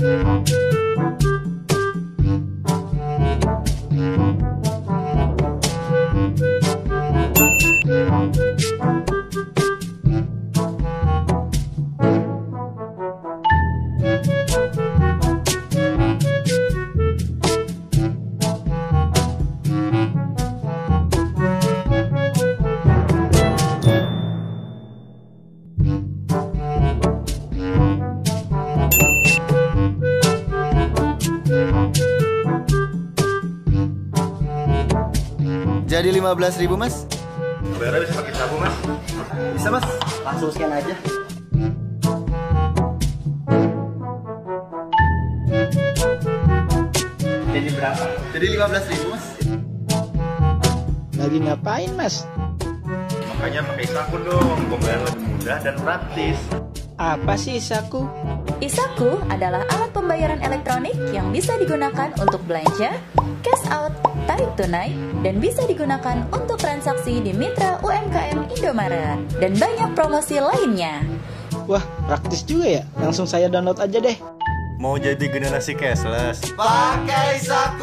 Thank Jadi 15 ribu mas? Bayarnya bisa pakai sabu mas. Bisa mas? Langsung scan aja. Jadi berapa? Jadi 15 ribu mas. Lagi ngapain mas? Makanya pakai saku dong Pembayaran lebih mudah dan praktis Apa sih saku? Isaku adalah alat pembayaran elektronik yang bisa digunakan untuk belanja, cash out, tarik tunai, dan bisa digunakan untuk transaksi di mitra UMKM Indomaret, dan banyak promosi lainnya. Wah, praktis juga ya. Langsung saya download aja deh. Mau jadi generasi cashless? Pakai saku